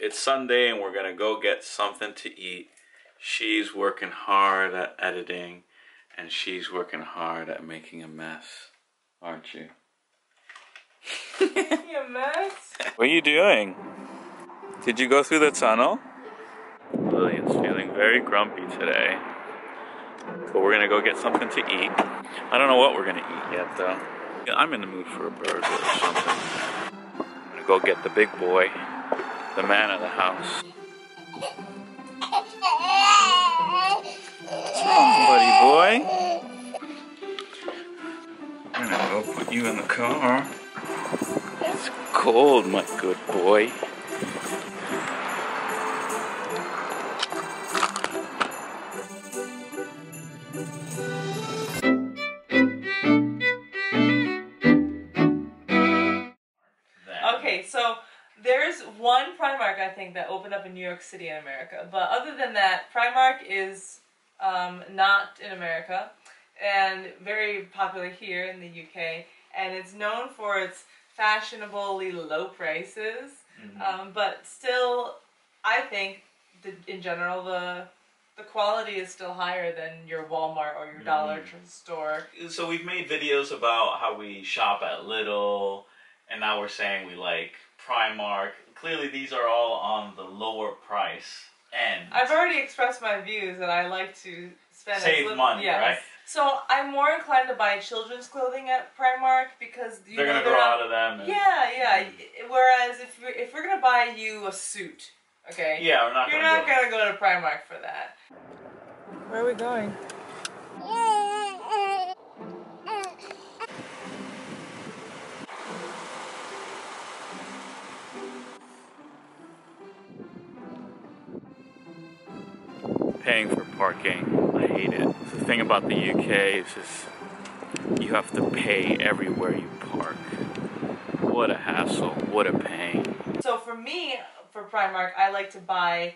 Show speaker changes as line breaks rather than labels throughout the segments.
It's Sunday and we're gonna go get something to eat. She's working hard at editing and she's working hard at making a mess, aren't you?
a mess.
What are you doing? Did you go through the tunnel? Lillian's feeling very grumpy today. But we're gonna go get something to eat. I don't know what we're gonna eat yet though. I'm in the mood for a burger or something. I'm gonna go get the big boy, the man of the house. What's wrong, buddy boy? I'm gonna go put you in the car. It's cold, my good boy.
New York City in America, but other than that, Primark is um, not in America and very popular here in the UK, and it's known for its fashionably low prices. Um, but still, I think the, in general the the quality is still higher than your Walmart or your Dollar Tree store.
So we've made videos about how we shop at Lidl, and now we're saying we like Primark. Clearly, these are all on the lower price end.
I've already expressed my views that I like to spend
Save
little-
money,
yes.
right?
So I'm more inclined to buy children's clothing at Primark because you
They're
know
gonna
they're
grow
not-
out of them. and-
Yeah, yeah. Mm. Whereas if we're, if we're gonna buy you a suit, okay,
Yeah, we're not
you're
gonna
not
go.
gonna go to Primark for that. Where are we going?
Paying for parking, I hate it. The thing about the UK is just you have to pay everywhere you park. What a hassle! What a pain.
So for me, for Primark, I like to buy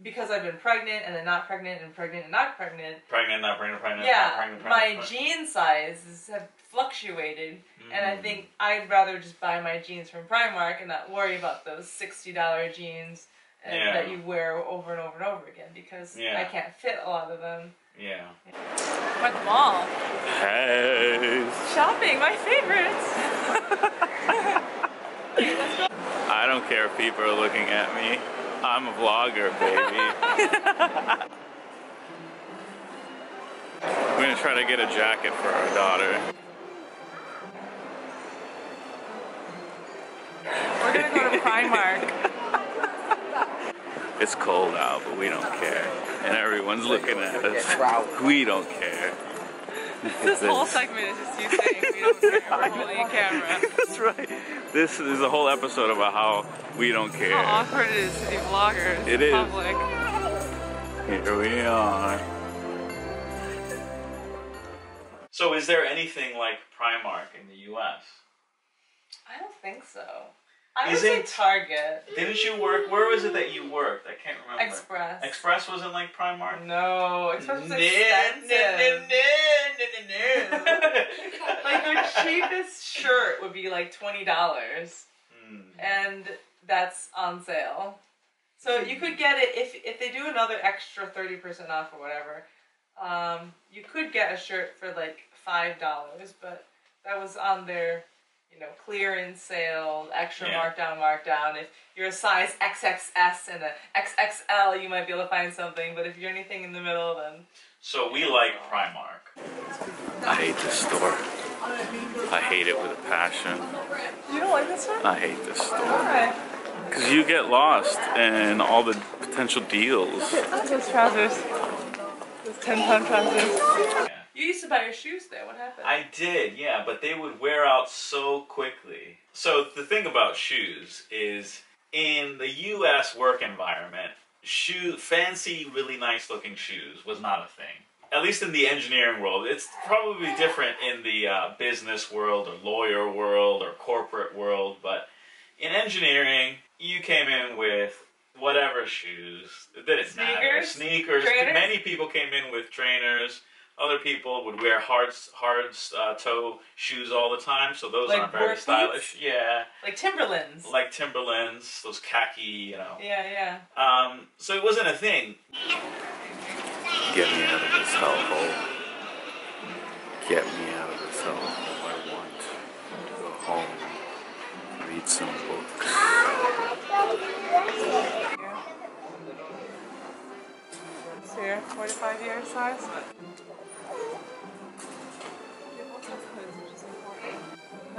because I've been pregnant and then not pregnant and pregnant and not pregnant.
Pregnant, not pregnant, pregnant,
Yeah,
not pregnant,
my
pregnant. pregnant.
jean sizes have fluctuated, and I
Mm.
think I'd rather just buy my jeans from Primark and not worry about those sixty dollar jeans and,
Yeah.
that you wear over and over and over again because
Yeah.
I can't fit a lot of them.
Yeah.
We're at the mall.
Hey.
Shopping, my favorites.
I don't care if people are looking at me. I'm a vlogger, baby. We're gonna try to get a jacket for our daughter. It's cold out, but we don't care. And everyone's looking at us. We don't care.
this whole segment is just you saying we don't care. We're holding a camera.
That's right. This is a whole episode about how we don't care.
How awkward it is to be vloggers
It
in
is.
public.
Here we are. So, is there anything like Primark in the U.S.?
I don't think so. I
Is
would say
it-
Target.
Didn't you work? Where was it that you worked? I can't remember.
Express.
Express wasn't like Primark.
No, Express was expensive.
no, no, no, no, no.
like your cheapest shirt would be like twenty dollars,
Hmm.
and that's on sale. So you could get it if if they do another extra thirty percent off or whatever. Um, you could get a shirt for like five dollars, but that was on their you know clearance sale, extra
Yeah.
markdown, markdown. If you're a size XXS and a XXL, you might be able to find something. But if you're anything in the middle, then
So we like Primark. I hate this store. I hate it with a passion.
you don't like this one.
I hate this store.
Why?
Because you get lost in all the potential deals.
Those trousers. Those 10 pound trousers. You used to buy your shoes there. What happened?
I did, yeah, but they would wear out so quickly. So the thing about shoes is in the US work environment, shoe fancy, really nice looking shoes was not a thing. At least in the engineering world. It's probably different in the uh, business world or lawyer world or corporate world, but in engineering, you came in with whatever shoes. It didn't matter.
Sneakers?
Sneakers.
Trainers?
Many people came in with trainers. Other people would wear hard hard uh, toe shoes all the time, so those
Like
aren't very stylish.
boots?
Yeah,
Like Timberlands.
like Timberlands, those khaki, you know.
yeah, yeah.
Um, so it wasn't a thing.
Get me out of this hellhole. Get me out of this hellhole. I want to go home, read some books.
So here, 45 year size.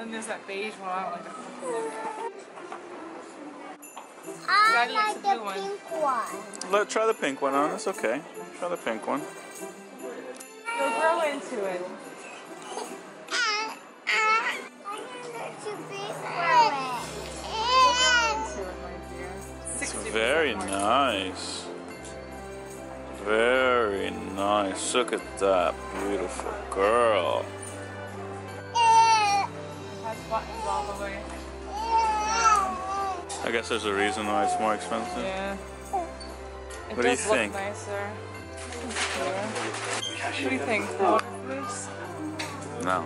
Then there's that beige one. I don't like that.
I
Daddy
like
the
the
blue one.
pink one.
Let try the pink one on. It's okay. Try the pink one.
You'll grow into it.
Very nice. Very nice. Look at that beautiful girl.
Buttons all.
I guess there's a reason why it's more expensive.
Yeah. It
What do you
look
think?
nicer. Yeah. What do you think? Waterproofs?
No.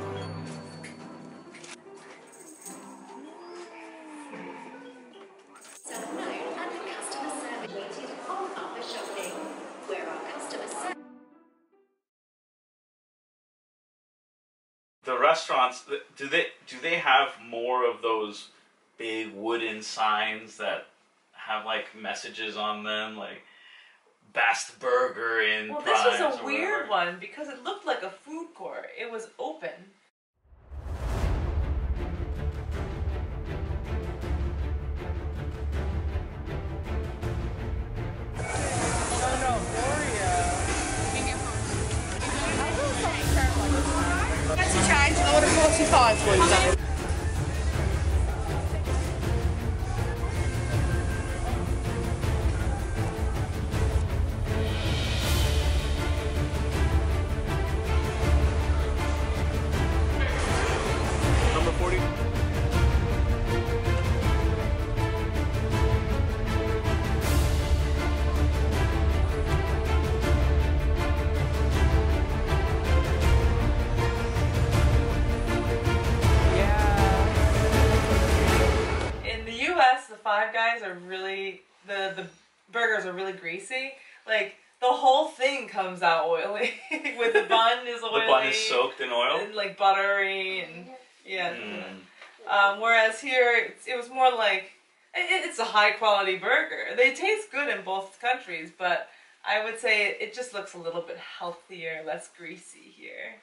Restaurants uh, do they do they have more of those big wooden signs that have like messages on them, like best burger in
Well, this was a weird
whatever?
one because it looked like a food court. It was open.
45 please.
Number
are really the the burgers are really greasy. Like the whole thing comes out oily. With the bun is oily.
The bun is soaked in oil.
and like buttery and yeah.
Mm.
Um, whereas here it was more like it, it's a high quality burger. They taste good in both countries, but I would say it, it just looks a little bit healthier, less greasy here.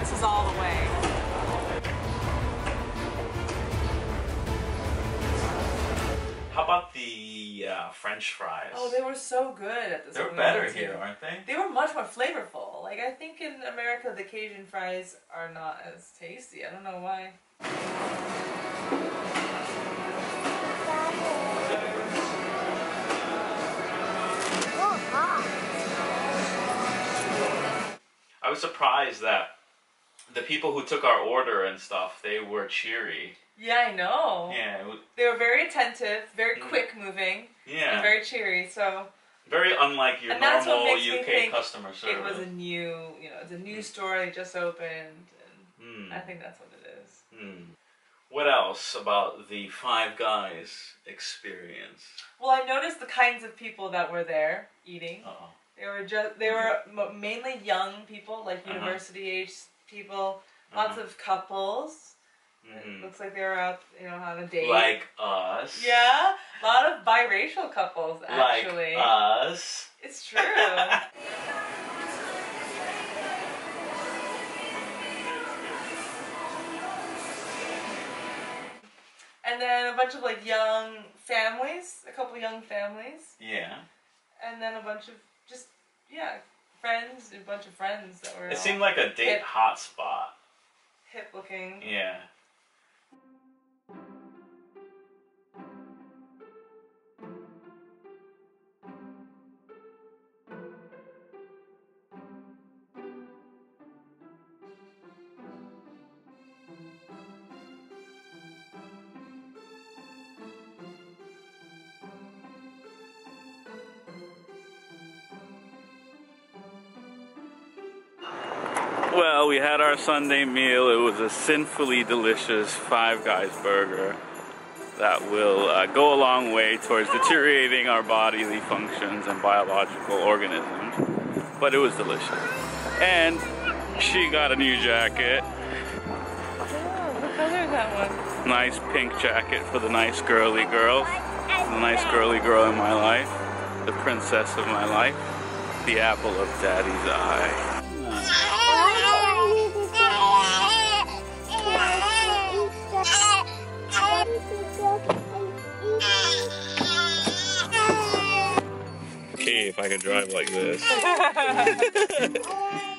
This is all the way.
How about the uh, French fries?
Oh, they were so good at this.
They were
one.
better here, aren't they?
They were much more flavorful. Like I think in America the Cajun fries are not as tasty. I don't know why.
oh.
I was surprised that the people who took our order and stuff, they were cheery.
Yeah, I know.
Yeah, it wa-
They were very attentive, very
Mm.
quick moving,
yeah.
and very cheery. So
Very unlike your
And that's what
normal UK customer service.
it was a new, you know, it's a new store they just opened, and
Hmm.
I think that's what it is.
Hmm. What else about the Five Guys experience?
Well, I noticed the kinds of people that were there eating.
Uh-oh.
They were just they were mainly young people, like
Uh-huh.
university age people, mm-hmm.
lots
of couples.
Mm-hmm.
looks like they're out, you know, on a date.
Like us.
Yeah, a lot of biracial couples actually.
Like us.
It's true. and then a bunch of like young families, a couple young families.
Yeah.
And then a bunch of just yeah, friends, a bunch of friends that were
It seemed like a date hotspot.
hip looking.
Yeah. Well, we had our Sunday meal. It was a sinfully delicious Five Guys burger that will uh, go a long way towards deteriorating our bodily functions and biological organisms. But it was delicious. And she got a new jacket. Nice pink jacket for the nice girly girl. The nice girly girl in my life. The princess of my life. The apple of daddy's eye. I could drive like this.